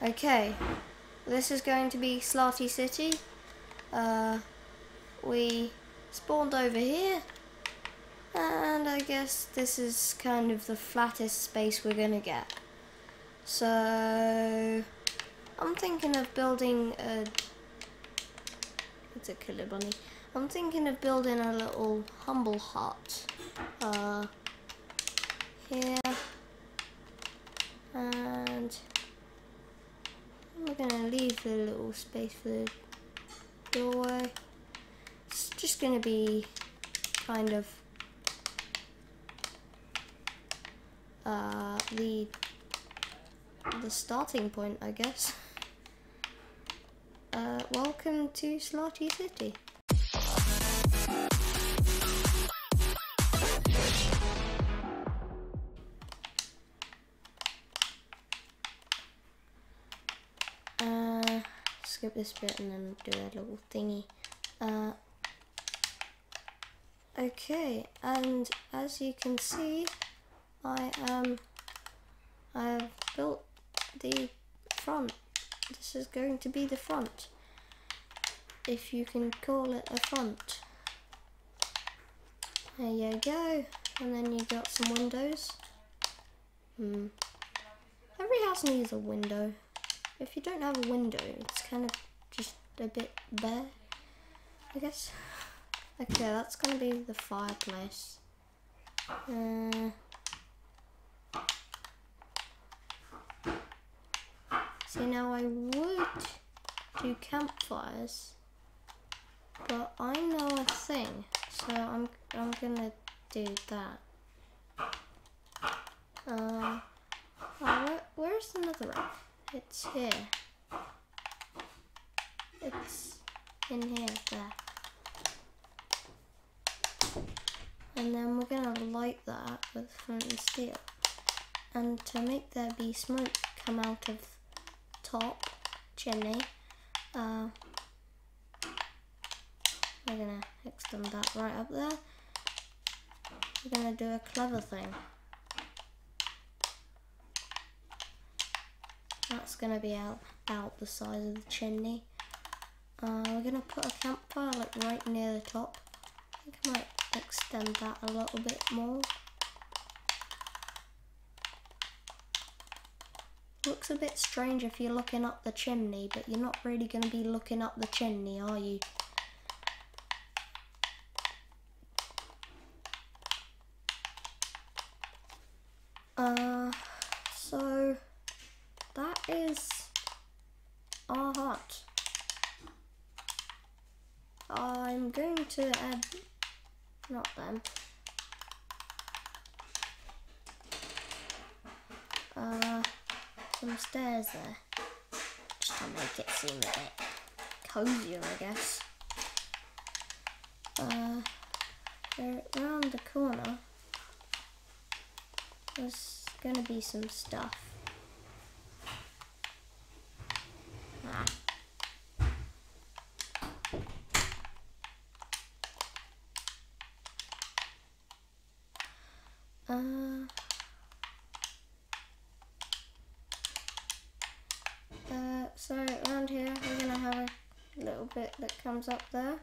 Okay, this is going to be Slarty City. Uh, we spawned over here, and I guess this is kind of the flattest space we're gonna get. So, I'm thinking of building a. It's a killer bunny. I'm thinking of building a little humble hut. Uh, here. And we're gonna leave a little space for the doorway. It's just gonna be kind of uh, the the starting point, I guess. Uh, welcome to Slarty City. This bit and then do a little thingy. Uh, okay, and as you can see, I am. I have built the front. This is going to be the front, if you can call it a front. There you go, and then you got some windows. Hmm. Every house needs a window. If you don't have a window, it's kind of a bit bare, I guess. Okay, that's gonna be the fireplace. Uh, see, now I would do campfires, but I know a thing, so I'm I'm gonna do that. Uh, oh, where, where's the netherrack? It's here. It's in here, there. And then we're gonna light that with flint steel. And to make there be smoke come out of top chimney, uh, we're gonna extend that right up there. We're gonna do a clever thing. That's gonna be out out the size of the chimney. Uh, we're gonna put a campfire like right near the top. I think I might extend that a little bit more. Looks a bit strange if you're looking up the chimney, but you're not really gonna be looking up the chimney, are you? Uh, so that is our hut. I'm going to add, not them, uh, some stairs there, just to make it seem a bit cozier, I guess. Uh, around the corner, there's gonna be some stuff. Uh, uh, so around here we're gonna have a little bit that comes up there.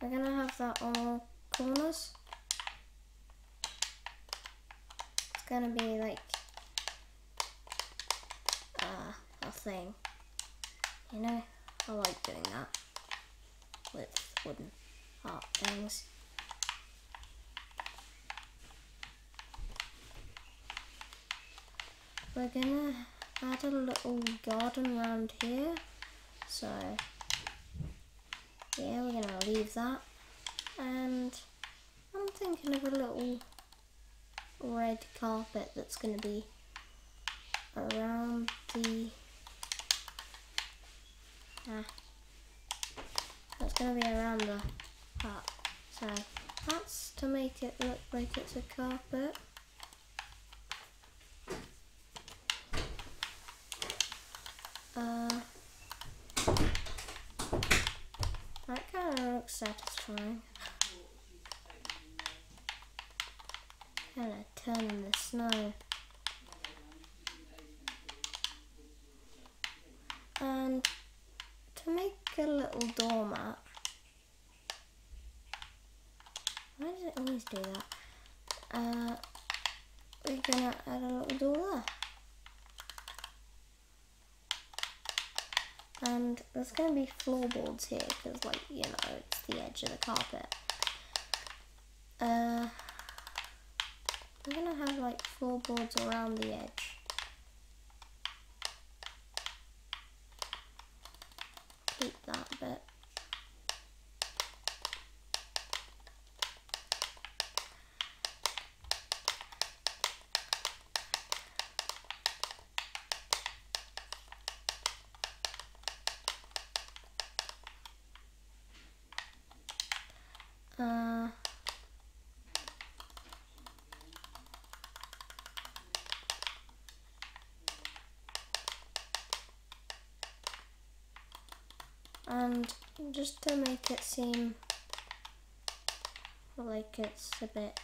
We're gonna have that on all corners. It's gonna be like uh, a thing. You know, I like doing that with wooden art things. We're gonna add a little garden around here. So, yeah, we're gonna leave that. And I'm thinking of a little red carpet that's gonna be around the ah, that's gonna be around the hut. So that's to make it look like it's a carpet. Uh, that kind of looks satisfying. Kind of turning the snow. And to make a little doormat, why does it always do that? Uh, we're gonna add a little door there. And there's gonna be floorboards here because, like, you know, it's the edge of the carpet. Uh, we're gonna have like floorboards around the edge. Keep that bit. And just to make it seem like it's a bit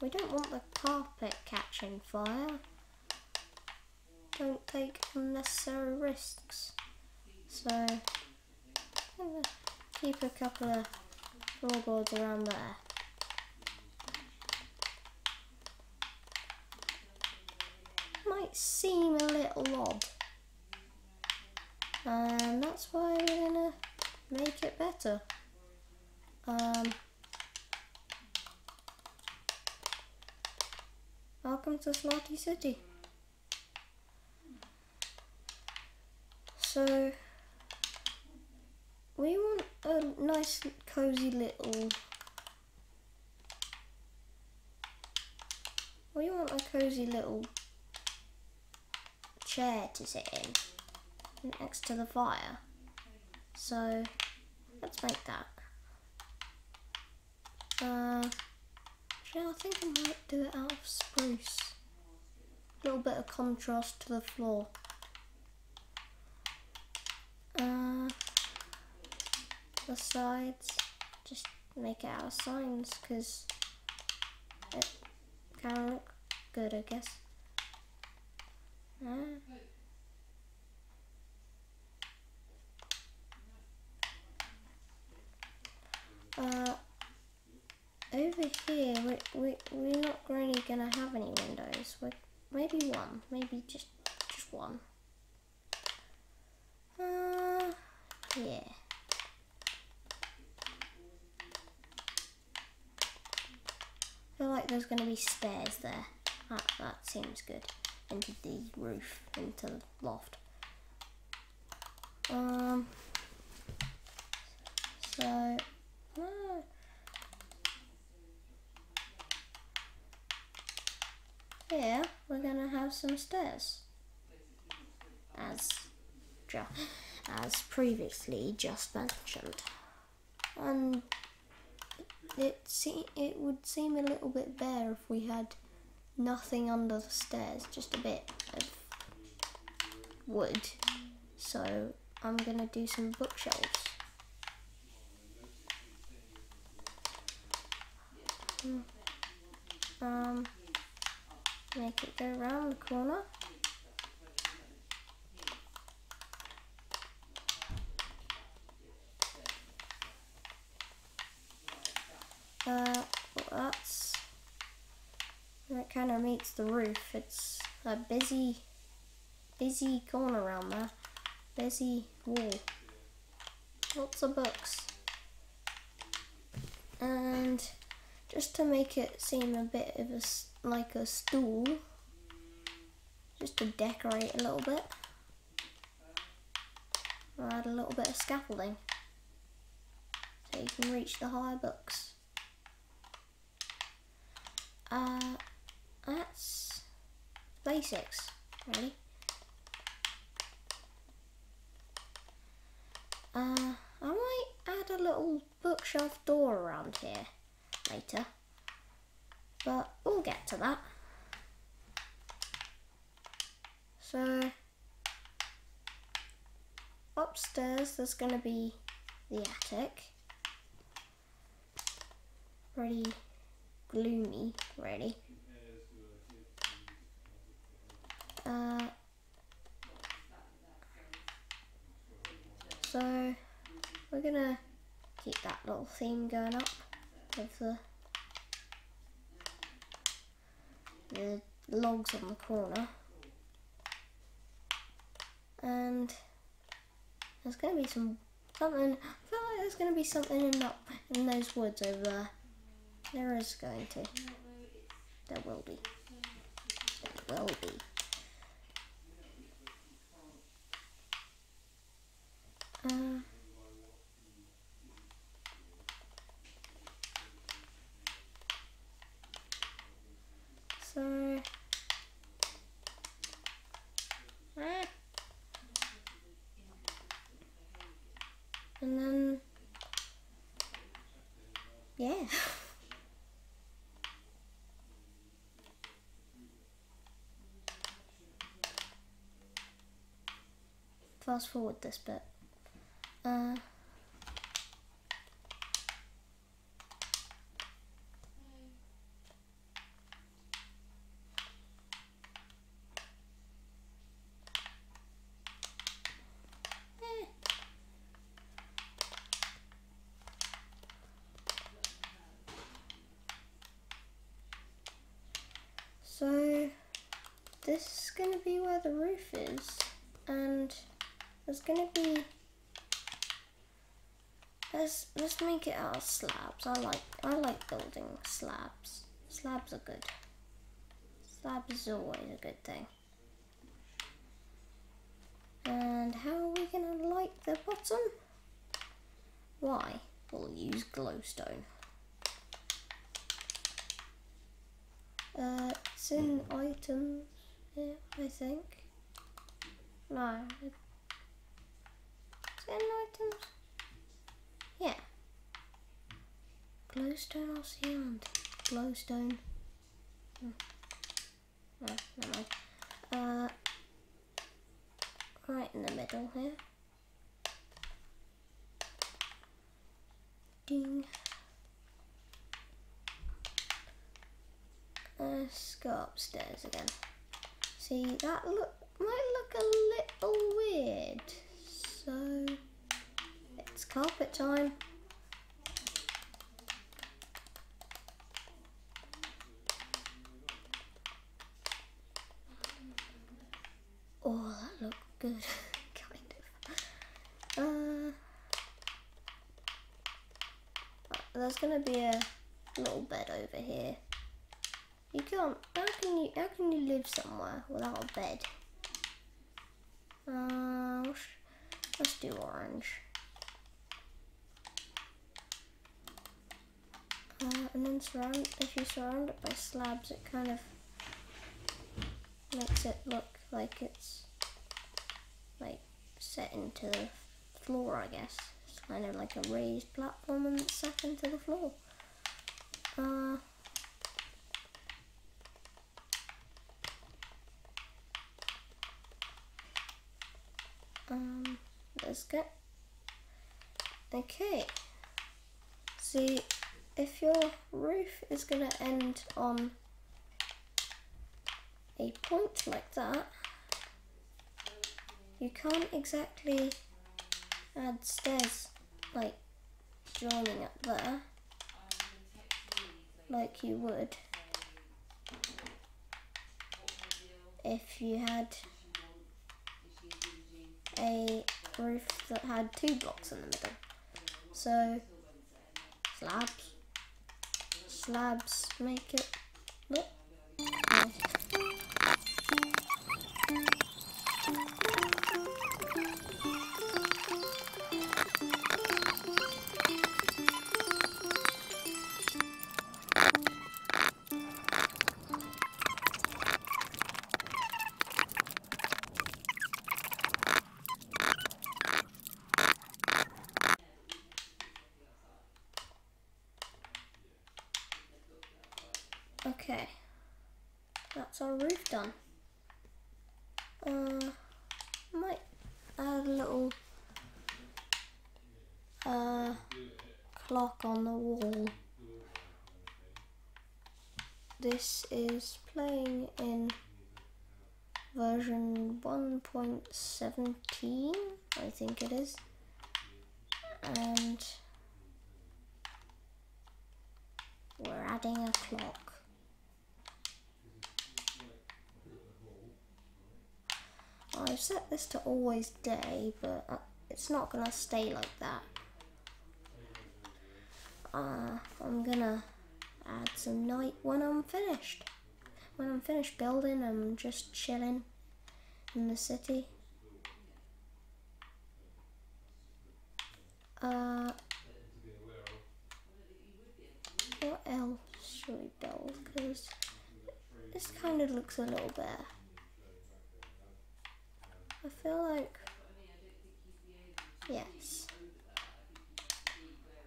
we don't want the carpet catching fire. Don't take unnecessary risks. So keep a couple of floorboards around there. Might seem a little odd and that's why we're gonna make it better. Um, welcome to Slarty City. So we want a nice cozy little we want a cozy little chair to sit in next to the fire. So let's make that. Uh, yeah, I think I might do it out of spruce. A little bit of contrast to the floor. Uh, the sides, just make it out of signs because it kind of look good, I guess. Uh, Uh, over here, we, we, we're not really going to have any windows. We're, maybe one. Maybe just, just one. Uh, yeah. I feel like there's going to be stairs there. That, that seems good. Into the roof, into the loft. Um, so Here we're gonna have some stairs, as as previously just mentioned, and it se it would seem a little bit bare if we had nothing under the stairs, just a bit of wood. So I'm gonna do some bookshelves. Um, make it go around the corner. Uh, well, that's that kind of meets the roof. It's a busy, busy corner around there. Busy wall. Lots of books. And just to make it seem a bit of a, like a stool, just to decorate a little bit. I'll add a little bit of scaffolding so you can reach the higher books. Uh, that's basics, ready? Uh, I might add a little bookshelf door around here later. But we'll get to that. So upstairs there's going to be the attic. Pretty gloomy, really. Uh, So we're gonna keep that little theme going up of the the logs on the corner. And there's gonna be some something I feel like there's gonna be something in that in those woods over there. There is going to. There will be. There will be. Uh, so ah. and then yeah fast forward this bit. Uh, eh. So this is going to be where the roof is and there's going to be let's let's make it out of slabs. I like I like building slabs. Slabs are good. Slabs is always a good thing. And how are we gonna light the bottom? Why? We'll use glowstone. Uh, it's in items, yeah, I think. No, it's in items. Yeah. Glowstone sealant? Glowstone. Hmm. Oh, never mind. Uh, right in the middle here. Ding. Let's go upstairs again. See, that look might look a little weird. So, it's carpet time. Oh, that looked good, kind of. Uh, there's gonna be a little bed over here. You can't. How can you? How can you live somewhere without a bed? Uh, let's do orange. Uh, and then surround. If you surround it by slabs, it kind of makes it look like it's like set into the floor. I guess kind of like a raised platform and it's into the floor. Uh, um, let's get okay. See, if your roof is going to end on a point like that, you can't exactly add stairs like joining up there like you would if you had a roof that had two blocks in the middle. So slabs, slabs make it look nice. Okay, that's our roof done. Uh, might add a little uh, clock on the wall. This is playing in version 1.17, I think it is. And we're adding a clock. I've set this to always day, but uh, it's not gonna stay like that. Uh, I'm gonna add some night when I'm finished. When I'm finished building, I'm just chilling in the city. Uh, what else should we build? Because this kind of looks a little bare. I feel like, yes.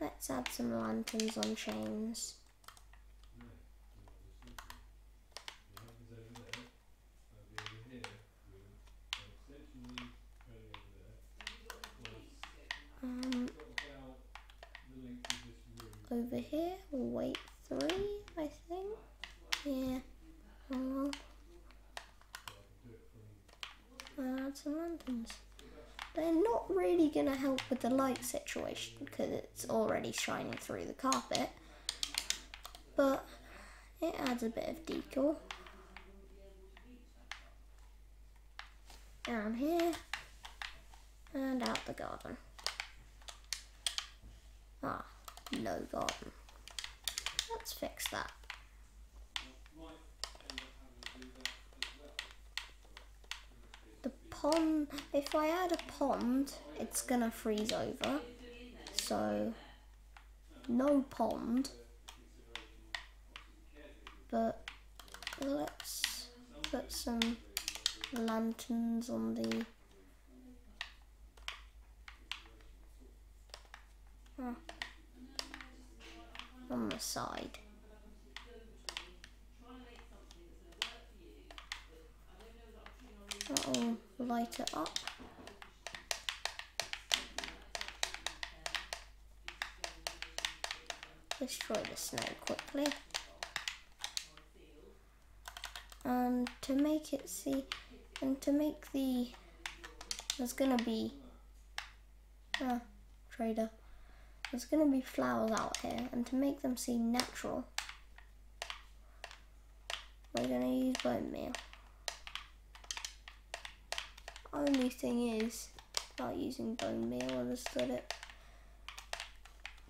Let's add some lanterns on chains. Um, over here, weight three, I think. Yeah. Oh. Add some lanterns. They're not really going to help with the light situation because it's already shining through the carpet. But it adds a bit of decor. Down here and out the garden. Ah, no garden. Let's fix that. The pond, if I add a pond, it's gonna freeze over. So, no pond. But let's put some lanterns on the Huh. On the side. Light it up. Destroy the snow quickly. And to make it see, and to make the, there's gonna be, ah, trader. There's to be flowers out here, and to make them seem natural, we're to use bone meal. Only thing is, about using bone meal is that it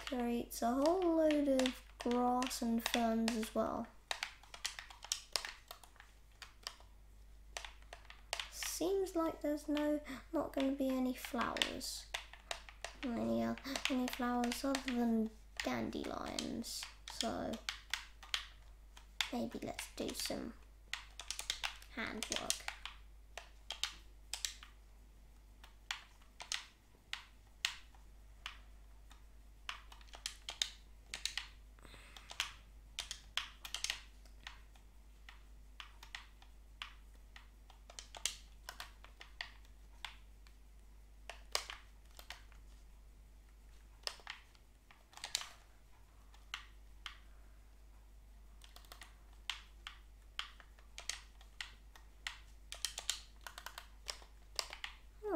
creates a whole load of grass and ferns as well. Seems like there's no, not going to be any flowers any, uh, any flowers other than dandelions. So maybe let's do some handwork.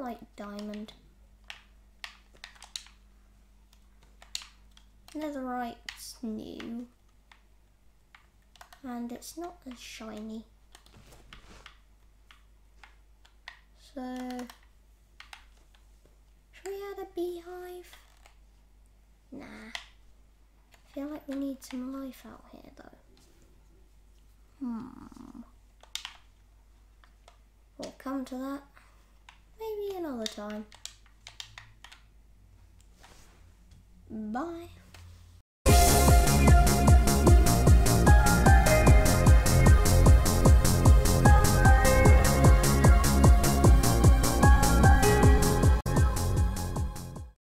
Like diamond. Netherite's new. And it's not as shiny. So, should we add a beehive? Nah. I feel like we need some life out here though. Hmm. We'll come to that maybe another time. Bye.